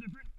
different.